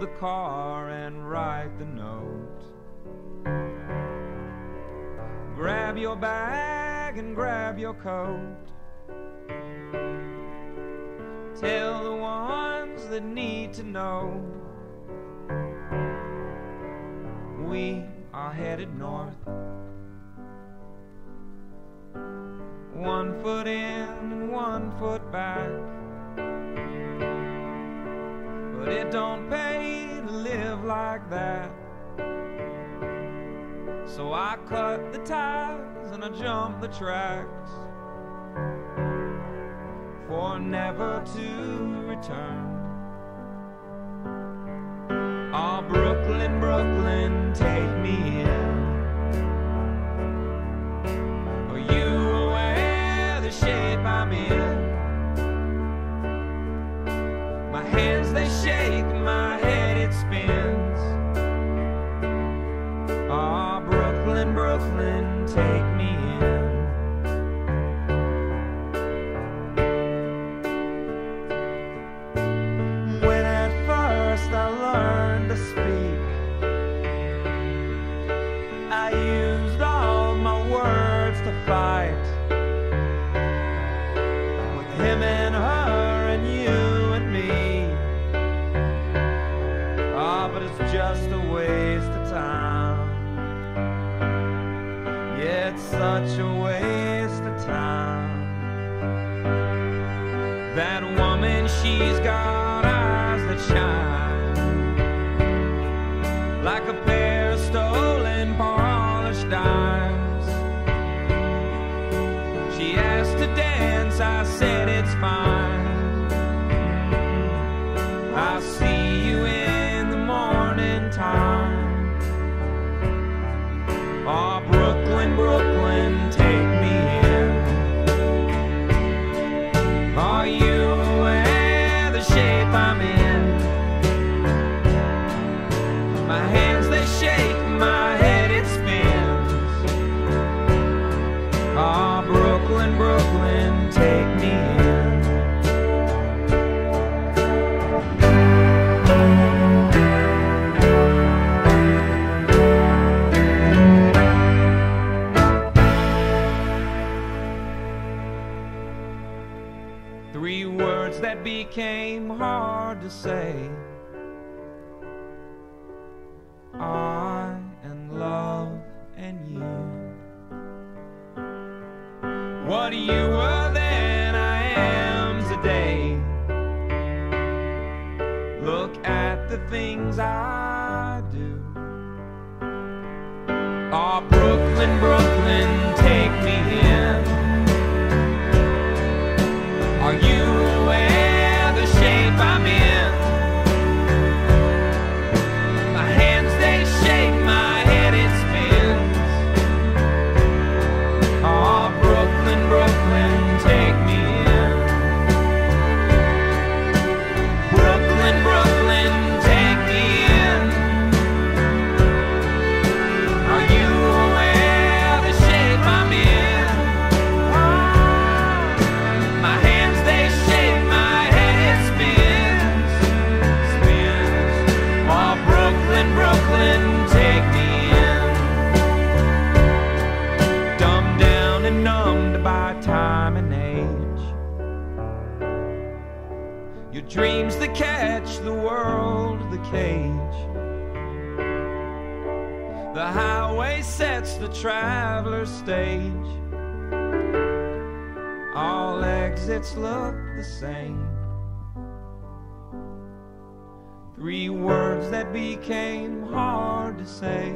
the car and write the note. Grab your bag and grab your coat. Tell the ones that need to know we are headed north. One foot in and one foot back. But it don't pay like that. So I cut the ties and I jump the tracks for never to return. Oh, Brooklyn, Brooklyn, it's such a waste of time. That woman, she's got eyes that shine like a pair of stolen polished dimes. She asked to dance, Brooklyn, take me in. Are you aware the shape I'm in? My hands they shake, my head it spins. Ah, Brooklyn, Brooklyn, take me in. Words that became hard to say. I and love and you. What you were then, I am today. Look at the things I do. Oh, Brooklyn, Brooklyn, take me. Your dreams that catch the world, the cage. The highway sets the traveler's stage. All exits look the same. Three words that became hard to say.